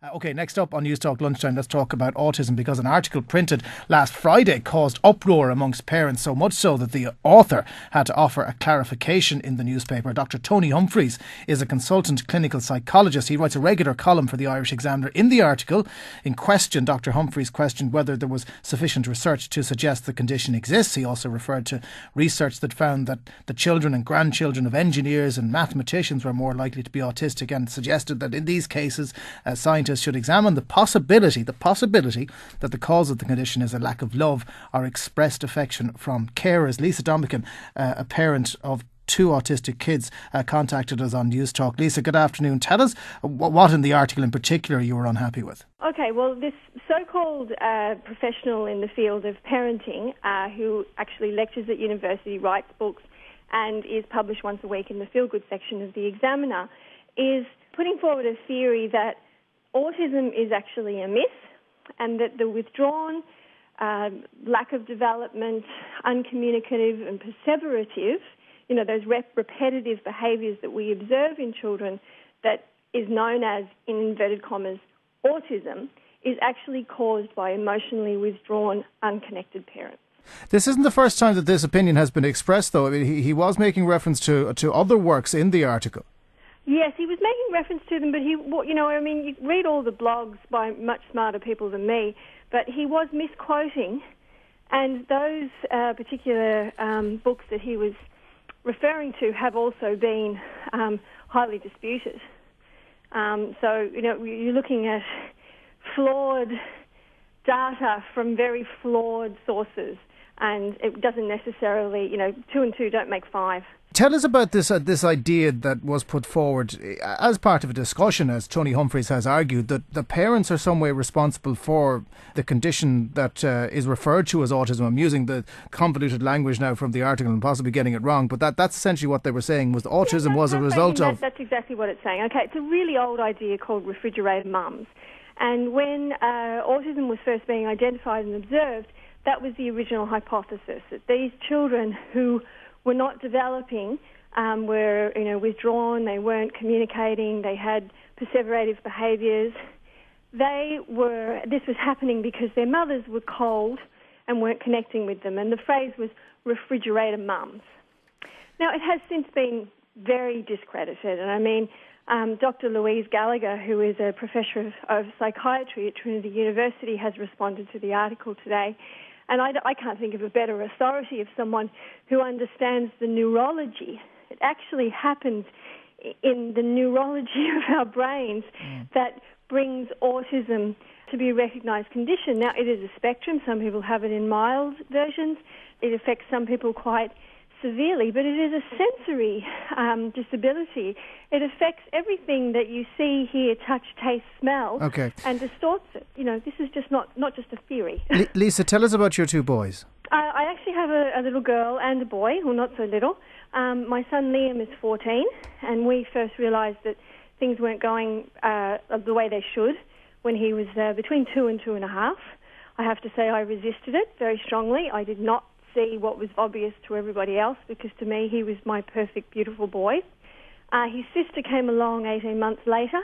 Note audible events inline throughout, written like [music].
Uh, okay, next up on Newstalk Lunchtime, let's talk about autism because an article printed last Friday caused uproar amongst parents, so much so that the author had to offer a clarification in the newspaper. Dr. Tony Humphreys is a consultant clinical psychologist. He writes a regular column for the Irish Examiner. In the article, in question, Dr. Humphreys questioned whether there was sufficient research to suggest the condition exists. He also referred to research that found that the children and grandchildren of engineers and mathematicians were more likely to be autistic and suggested that in these cases, uh, scientists scientists should examine the possibility, the possibility that the cause of the condition is a lack of love or expressed affection from carers. Lisa Domican, uh, a parent of two autistic kids uh, contacted us on Newstalk. Lisa, good afternoon. Tell us what in the article in particular you were unhappy with. Okay, well, this so called uh, professional in the field of parenting uh, who actually lectures at university, writes books, and is published once a week in the feel good section of The Examiner is putting forward a theory that autism is actually a myth and that the withdrawn, uh, lack of development, uncommunicative and perseverative, you know, those rep- repetitive behaviours that we observe in children that is known as, in inverted commas, autism, is actually caused by emotionally withdrawn, unconnected parents. This isn't the first time that this opinion has been expressed, though. I mean, he, he was making reference to to other works in the article. Yes, he was making reference to them, but he, you know, I mean, you read all the blogs by much smarter people than me, but he was misquoting, and those uh, particular um, books that he was referring to have also been um, highly disputed. Um, so, you know, you're looking at flawed data from very flawed sources, and it doesn't necessarily, you know, two and two don't make five. Tell us about this uh, this idea that was put forward uh, as part of a discussion, as Tony Humphreys has argued, that the parents are some way responsible for the condition that uh, is referred to as autism. I'm using the convoluted language now from the article and possibly getting it wrong, but that, that's essentially what they were saying was autism yeah, was a result that, of. That's exactly what it's saying. Okay, it's a really old idea called refrigerator mums. And when uh, autism was first being identified and observed, that was the original hypothesis that these children who were not developing, um, were you know withdrawn, they weren't communicating, they had perseverative behaviours. They were. This was happening because their mothers were cold and weren't connecting with them, and the phrase was refrigerator mums. Now it has since been very discredited, and I mean. Um, Dr. Louise Gallagher, who is a professor of, of, psychiatry at Trinity University, has responded to the article today and I, I can't think of a better authority of someone who understands the neurology. It actually happens in the neurology [laughs] of our brains mm. that brings autism to be a recognised condition. Now, it is a spectrum. Some people have it in mild versions. It affects some people quite severely, but it is a sensory um, disability. It affects everything that you see, hear, touch, taste, smell, okay. and distorts it. You know, this is just not, not just a theory. L- Lisa, tell us about your two boys. Uh, I actually have a, a, little girl and a boy, who well, not so little. Um, my son Liam is 14, and we first realised that things weren't going uh, the way they should when he was uh, between two and two and a half. I have to say I resisted it very strongly. I did not see what was obvious to everybody else because to me he was my perfect, beautiful boy. Uh, his sister came along 18 months later,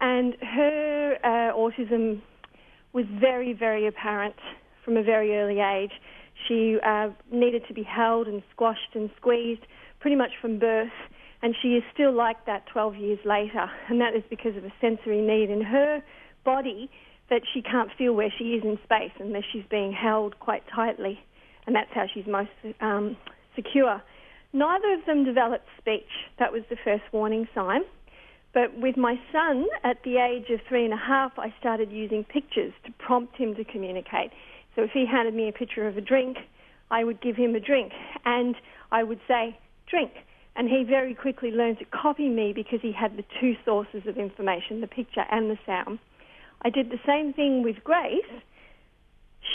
and her uh, autism was very, very apparent from a very early age. She uh, needed to be held and squashed and squeezed pretty much from birth, and she is still like that 12 years later, and that is because of a sensory need in her body that she can't feel where she is in space unless she's being held quite tightly and that's how she's most um, secure. Neither of them developed speech. That was the first warning sign. But with my son, at the age of three and a half, I started using pictures to prompt him to communicate. So if he handed me a picture of a drink, I would give him a drink, and I would say, drink. And he very quickly learned to copy me because he had the two sources of information, the picture and the sound. I did the same thing with Grace,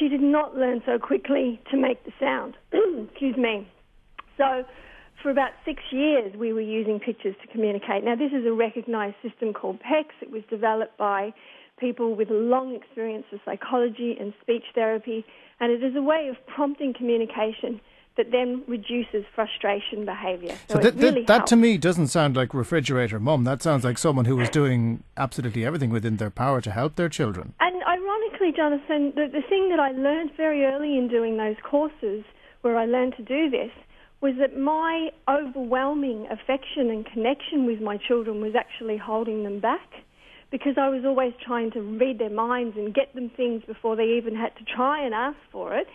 she did not learn so quickly to make the sound. [clears throat] Excuse me. So, for about six years, we were using pictures to communicate. Now, this is a recognized system called PECS. It was developed by people with a long experience of psychology and speech therapy, and it is a way of prompting communication that then reduces frustration behaviour. So, so that, really that to me doesn't sound like refrigerator mum. That sounds like someone who is doing absolutely everything within their power to help their children. And Jonathan, the, the thing that I learned very early in doing those courses where I learned to do this was that my overwhelming affection and connection with my children was actually holding them back because I was always trying to read their minds and get them things before they even had to try and ask for it.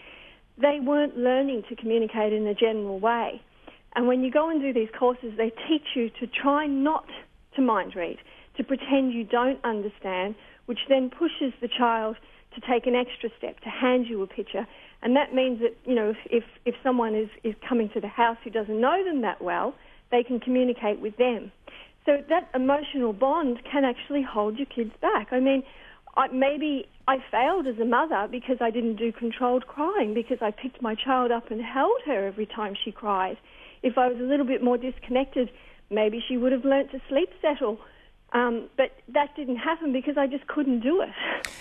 They weren't learning to communicate in a general way. And when you go and do these courses, they teach you to try not to mind read, to pretend you don't understand, which then pushes the child to take an extra step, to hand you a picture and that means that, you know, if, if, someone is, is coming to the house who doesn't know them that well, they can communicate with them. So that emotional bond can actually hold your kids back. I mean, I, maybe I failed as a mother because I didn't do controlled crying, because I picked my child up and held her every time she cried. If I was a little bit more disconnected, maybe she would have learnt to sleep settle. Um, but that didn't happen because I just couldn't do it. [laughs]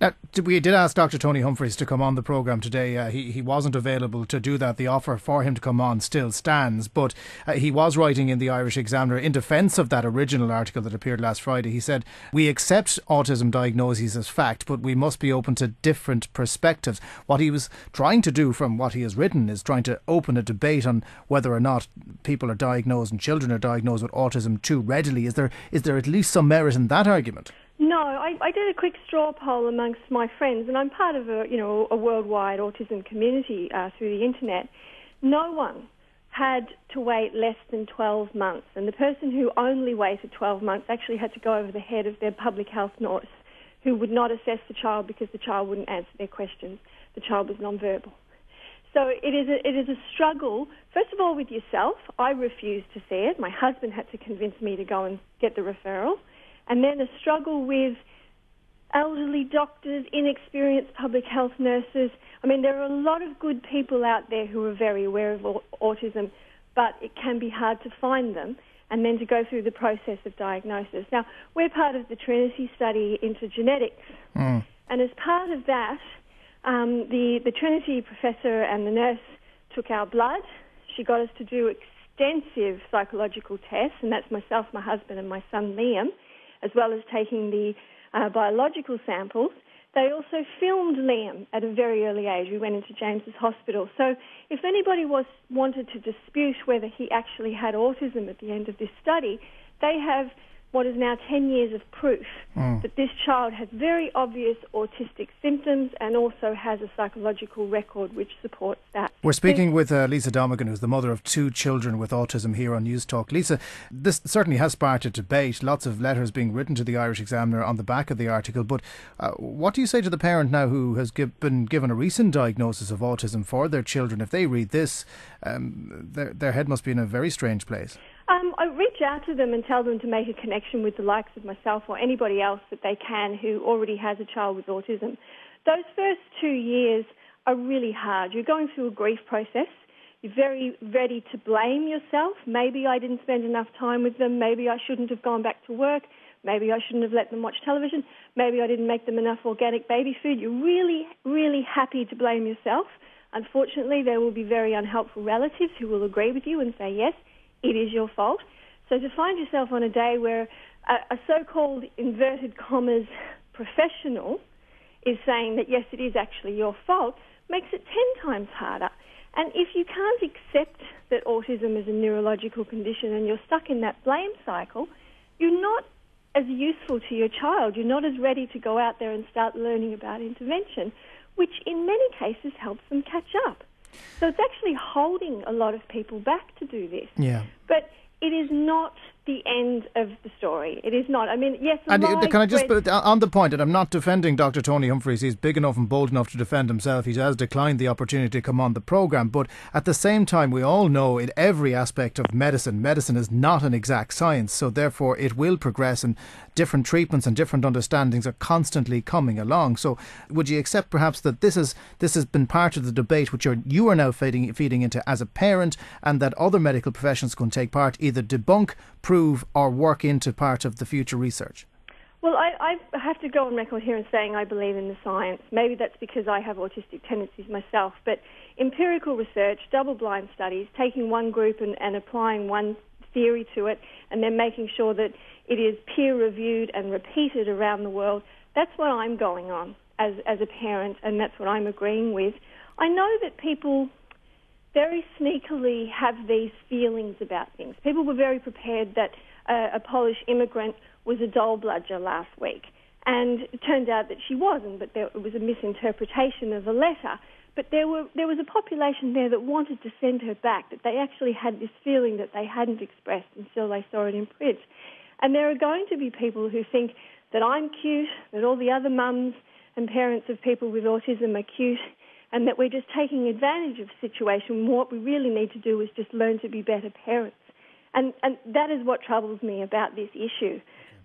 Now, we did ask Dr. Tony Humphreys to come on the programme today. Uh, he, he wasn't available to do that. The offer for him to come on still stands, but uh, he was writing in the Irish Examiner in defence of that original article that appeared last Friday. He said, We accept autism diagnoses as fact, but we must be open to different perspectives. What he was trying to do from what he has written is trying to open a debate on whether or not people are diagnosed and children are diagnosed with autism too readily. Is there, is there at least some merit in that argument? No, I, I did a quick straw poll amongst my friends, and I'm part of a you know a worldwide autism community uh, through the internet. No one had to wait less than 12 months, and the person who only waited 12 months actually had to go over the head of their public health nurse, who would not assess the child because the child wouldn't answer their questions. The child was nonverbal. So it is a, it is a struggle. First of all, with yourself. I refused to see it. My husband had to convince me to go and get the referral and then a struggle with elderly doctors, inexperienced public health nurses. I mean, there are a lot of good people out there who are very aware of autism, but it can be hard to find them and then to go through the process of diagnosis. Now, we're part of the Trinity study into genetics, mm. and as part of that, um, the, the Trinity professor and the nurse took our blood. She got us to do extensive psychological tests, and that's myself, my husband, and my son Liam as well as taking the uh, biological samples. They also filmed Liam at a very early age. We went into James's hospital. So if anybody was wanted to dispute whether he actually had autism at the end of this study, they have what is now 10 years of proof mm. that this child has very obvious autistic symptoms and also has a psychological record which supports that. We're speaking with uh, Lisa Domican, who's the mother of two children with autism here on Newstalk. Lisa, this certainly has sparked a debate, lots of letters being written to the Irish Examiner on the back of the article. But uh, what do you say to the parent now who has give, been given a recent diagnosis of autism for their children? If they read this, um, their, their head must be in a very strange place. Um, I reach out to them and tell them to make a connection with the likes of myself or anybody else that they can who already has a child with autism. Those first two years are really hard. You're going through a grief process. You're very ready to blame yourself. Maybe I didn't spend enough time with them. Maybe I shouldn't have gone back to work. Maybe I shouldn't have let them watch television. Maybe I didn't make them enough organic baby food. You're really, really happy to blame yourself. Unfortunately, there will be very unhelpful relatives who will agree with you and say, yes, it is your fault. So to find yourself on a day where a, a so-called inverted commas [laughs] professional is saying that yes, it is actually your fault makes it ten times harder. And if you can't accept that autism is a neurological condition and you're stuck in that blame cycle, you're not as useful to your child. You're not as ready to go out there and start learning about intervention, which in many cases helps them catch up. So it's actually holding a lot of people back to do this. Yeah. But it is not the end of the story. It is not. I mean, yes. And uh, can I just put on the and I'm not defending Dr. Tony Humphreys. He's big enough and bold enough to defend himself. He has declined the opportunity to come on the program. But at the same time, we all know in every aspect of medicine, medicine is not an exact science. So therefore, it will progress, and different treatments and different understandings are constantly coming along. So would you accept perhaps that this is this has been part of the debate which you're, you are now feeding feeding into as a parent, and that other medical professions can take part, either debunk, prove, or work into part of the future research? Well, I, I have to go on record here and saying I believe in the science. Maybe that's because I have autistic tendencies myself, but empirical research, double blind studies, taking one group and, and applying one theory to it, and then making sure that it is peer reviewed and repeated around the world, that's what I'm going on as, as a parent, and that's what I'm agreeing with. I know that people very sneakily have these feelings about things. People were very prepared that uh, a Polish immigrant was a doll bludger last week. And it turned out that she wasn't, but there, it was a misinterpretation of a letter. But there, were, there was a population there that wanted to send her back, that they actually had this feeling that they hadn't expressed until they saw it in print. And there are going to be people who think that I'm cute, that all the other mums and parents of people with autism are cute, and that we're just taking advantage of the situation. What we really need to do is just learn to be better parents. And, and that is what troubles me about this issue.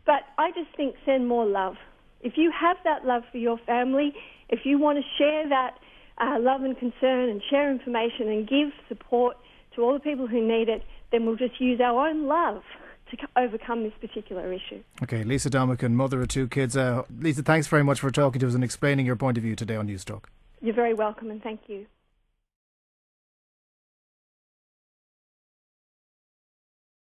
But I just think send more love. If you have that love for your family, if you want to share that uh, love and concern and share information and give support to all the people who need it, then we'll just use our own love to overcome this particular issue. Okay, Lisa Domican, mother of two kids. Uh, Lisa, thanks very much for talking to us and explaining your point of view today on Newstalk. You're very welcome and thank you.